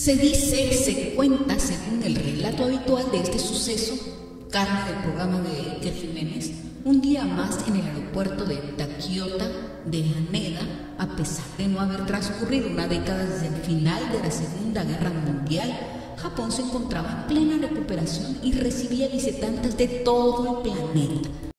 Se dice, se cuenta, según el relato habitual de este suceso, carne del programa de Iker Jiménez, un día más en el aeropuerto de Taquiota de Haneda, a pesar de no haber transcurrido una década desde el final de la Segunda Guerra Mundial, Japón se encontraba en plena recuperación y recibía visitantes de todo el planeta.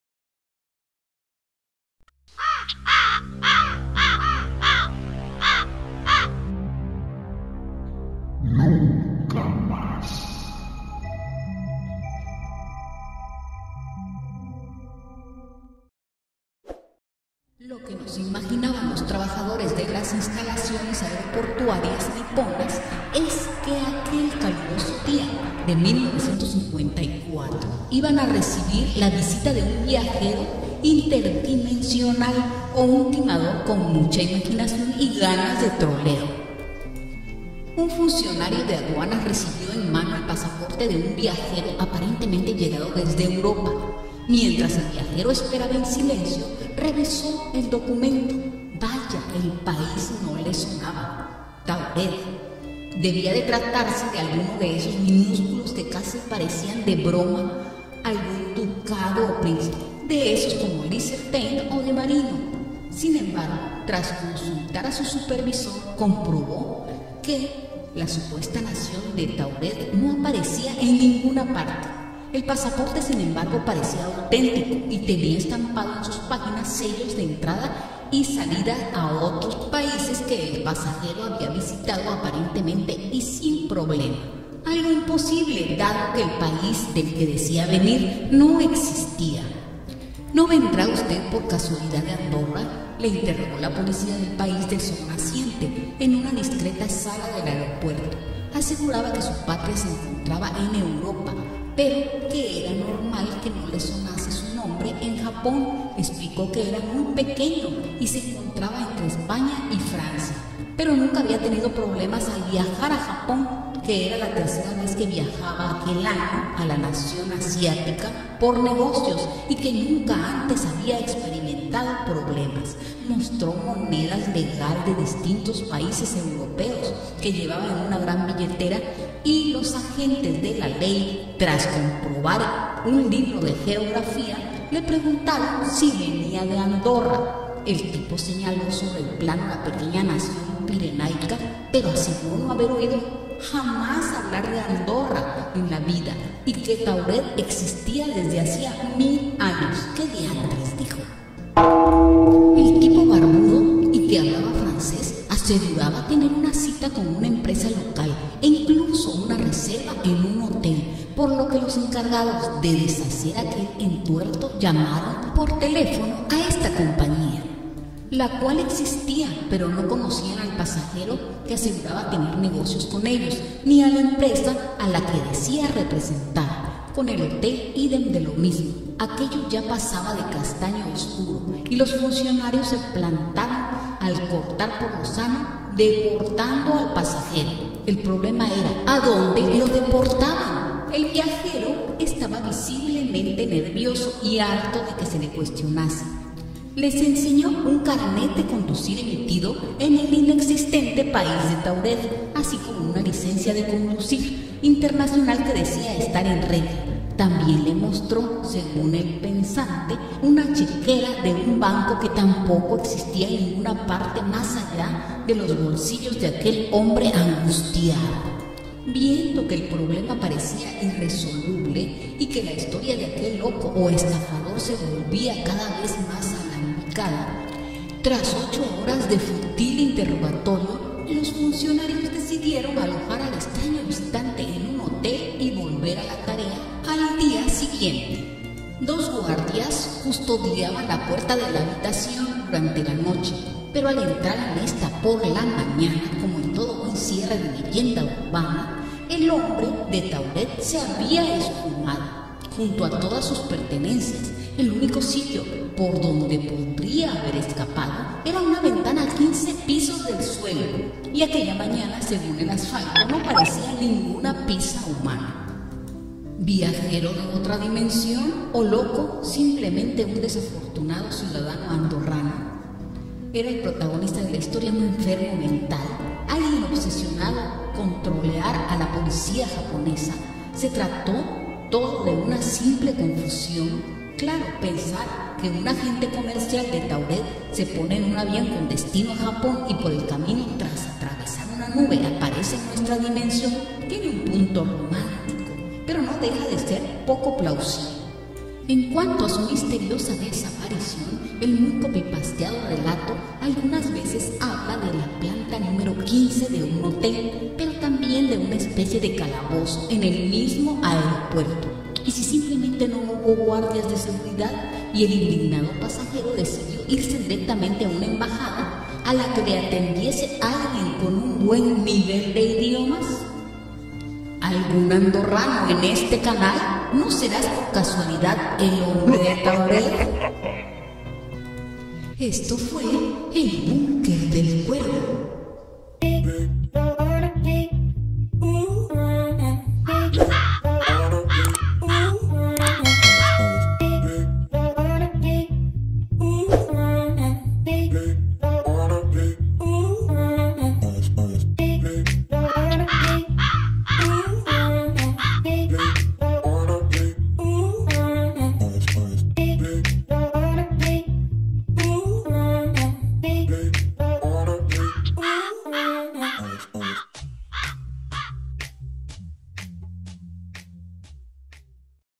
Lo que nos imaginaban los trabajadores de las instalaciones aeroportuarias niponas es que aquel caluroso día de 1954 iban a recibir la visita de un viajero interdimensional o un timador con mucha imaginación y ganas de troleo. Un funcionario de aduanas recibió en mano el pasaporte de un viajero aparentemente llegado desde Europa. Mientras el viajero esperaba en silencio, revisó el documento. Vaya, el país no le sonaba. Tauret. Debía de tratarse de alguno de esos minúsculos que casi parecían de broma, algún ducado o príncipe, de esos como Liechtenstein o de Marino. Sin embargo, tras consultar a su supervisor, comprobó que la supuesta nación de Tauret no aparecía en ninguna parte. El pasaporte, sin embargo, parecía auténtico y tenía estampado en sus páginas sellos de entrada y salida a otros países que el pasajero había visitado aparentemente y sin problema. Algo imposible, dado que el país del que decía venir no existía. ¿No vendrá usted por casualidad de Andorra? Le interrogó la policía del país del sol naciente en una discreta sala del aeropuerto. Aseguraba que su patria se encontraba en Europa, pero que era normal que no le sonase su nombre en Japón. Explicó que era muy pequeño y se encontraba entre España y Francia, pero nunca había tenido problemas al viajar a Japón, que era la tercera vez que viajaba aquel año a la nación asiática por negocios y que nunca antes había experimentado problemas. Mostró monedas legales de distintos países europeos que llevaba en una gran billetera y los agentes de la ley, tras comprobar un libro de geografía, le preguntaron si venía de Andorra. El tipo señaló sobre el plano la pequeña nación pirenaica, pero aseguró no haber oído jamás hablar de Andorra en la vida y que Tauret existía desde hacía mil años. ¿Qué diantres? dijo. El tipo barbudo y que hablaba francés aseguraba tener una cita con una empresa local e en un hotel, por lo que los encargados de deshacer aquel entuerto llamaron por teléfono a esta compañía, la cual existía, pero no conocían al pasajero que aseguraba tener negocios con ellos, ni a la empresa a la que decía representar. Con el hotel idem de lo mismo. Aquello ya pasaba de castaño oscuro y los funcionarios se plantaron al cortar por lo sano, deportando al pasajero. El problema era a dónde lo deportaban. El viajero estaba visiblemente nervioso y harto de que se le cuestionase. Les enseñó un carnet de conducir emitido en el inexistente país de Tauret, así como una licencia de conducir internacional que decía estar en regla. También le mostró, según el pensante, una chequera de un banco que tampoco existía en ninguna parte más allá de los bolsillos de aquel hombre angustiado. Viendo que el problema parecía irresoluble y que la historia de aquel loco o estafador se volvía cada vez más alambicada, tras ocho horas de futil interrogatorio, los funcionarios decidieron alojar al extraño visitante Dos guardias custodiaban la puerta de la habitación durante la noche, pero al entrar en esta por la mañana, como en todo buen cierre de leyenda urbana, el hombre de Tauret se había esfumado junto a todas sus pertenencias. El único sitio por donde podría haber escapado era una ventana a 15 pisos del suelo, y aquella mañana, según el asfalto, no parecía ninguna pista humana. ¿Viajero de otra dimensión o loco, simplemente un desafortunado ciudadano andorrano? Era el protagonista de la historia un enfermo mental, alguien obsesionado con trolear policía japonesa, se trató todo de una simple confusión. Claro, pensar que un agente comercial de Tauret se pone en un avión con destino a Japón y por el camino tras atravesar una nube aparece en nuestra dimensión tiene un punto romántico, no deja de ser poco plausible. En cuanto a su misteriosa desaparición, el muy copipasteado relato algunas veces habla de la planta número 15 de un hotel, pero también de una especie de calabozo en el mismo aeropuerto. Y si simplemente no hubo guardias de seguridad y el indignado pasajero decidió irse directamente a una embajada a la que le atendiese alguien con un buen nivel de idiomas, algún andorrano en este canal, ¿no serás por casualidad el hombre de Tauret? Esto fue el búnker del cuervo.